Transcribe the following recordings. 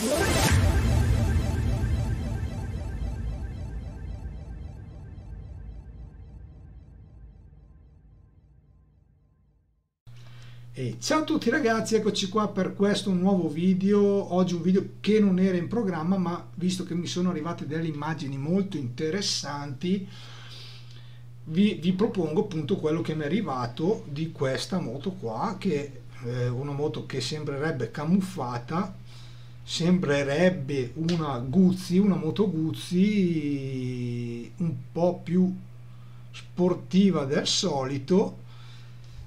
E ciao a tutti ragazzi, eccoci qua per questo nuovo video, oggi un video che non era in programma ma visto che mi sono arrivate delle immagini molto interessanti vi, vi propongo appunto quello che mi è arrivato di questa moto qua che è una moto che sembrerebbe camuffata sembrerebbe una Guzzi, una moto Guzzi un po' più sportiva del solito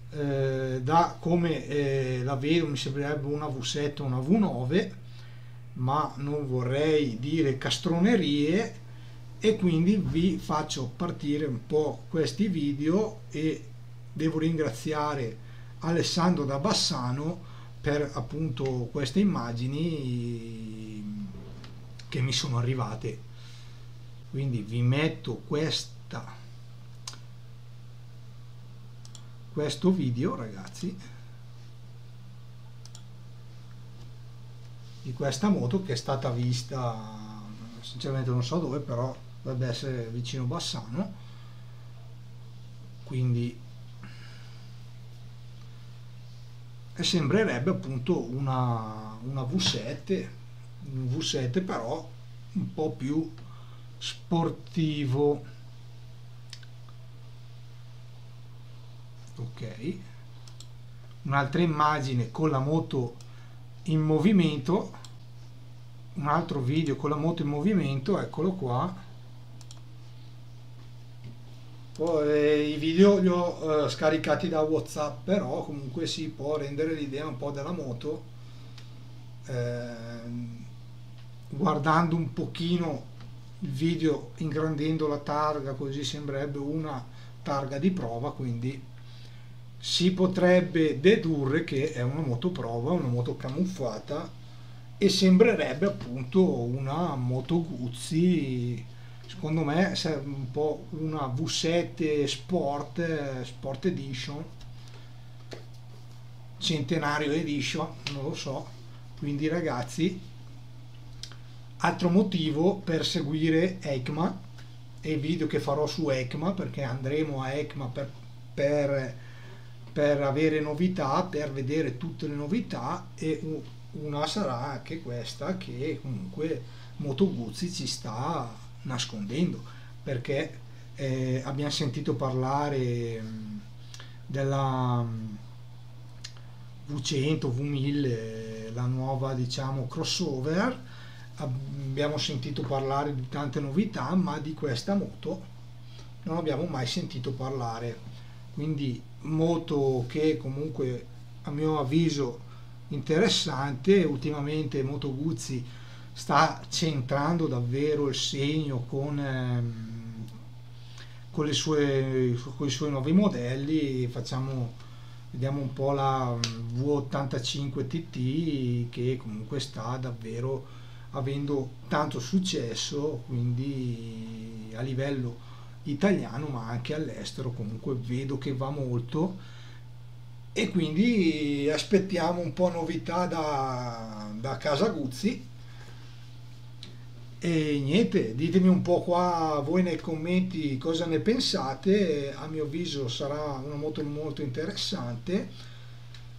eh, da come eh, la vedo mi sembrerebbe una V7 o una V9 ma non vorrei dire castronerie e quindi vi faccio partire un po' questi video e devo ringraziare Alessandro da Bassano per appunto queste immagini che mi sono arrivate. Quindi vi metto questa questo video ragazzi di questa moto che è stata vista sinceramente non so dove però dovrebbe essere vicino Bassano. Quindi e sembrerebbe appunto una, una V7 un V7 però un po' più sportivo. Ok. Un'altra immagine con la moto in movimento. Un altro video con la moto in movimento eccolo qua eh, i video li ho eh, scaricati da whatsapp però comunque si può rendere l'idea un po' della moto eh, guardando un pochino il video ingrandendo la targa così sembrerebbe una targa di prova quindi si potrebbe dedurre che è una moto prova, una moto camuffata e sembrerebbe appunto una moto Guzzi secondo me è un po' una V7 Sport Sport Edition centenario edition non lo so. Quindi ragazzi altro motivo per seguire ECMA e video che farò su ECMA perché andremo a ECMA per, per per avere novità, per vedere tutte le novità e una sarà anche questa che comunque Moto Guzzi ci sta nascondendo perché eh, abbiamo sentito parlare della V100, V1000, la nuova diciamo crossover. Abbiamo sentito parlare di tante novità ma di questa moto non abbiamo mai sentito parlare. Quindi moto che comunque a mio avviso interessante ultimamente Moto Guzzi sta centrando davvero il segno con, ehm, con, sue, con, i suoi nuovi modelli. Facciamo vediamo un po' la V85 TT che comunque sta davvero avendo tanto successo quindi a livello italiano ma anche all'estero comunque vedo che va molto. E quindi aspettiamo un po' novità da, da casa Guzzi e niente ditemi un po' qua voi nei commenti cosa ne pensate. A mio avviso sarà una moto molto interessante.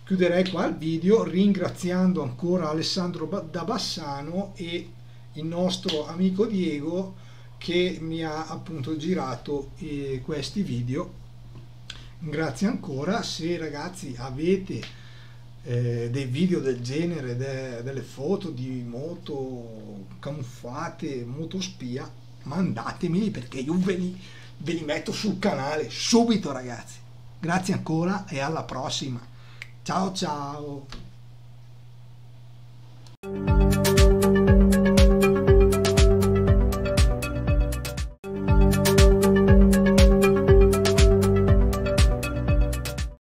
Chiuderei qua il video ringraziando ancora Alessandro da Bassano e il nostro amico Diego che mi ha appunto girato eh, questi video. Grazie ancora. Se ragazzi avete eh, dei video del genere, de, delle foto di moto camuffate, moto spia, mandatemeli perché io ve li, ve li metto sul canale subito ragazzi. Grazie ancora e alla prossima. Ciao ciao!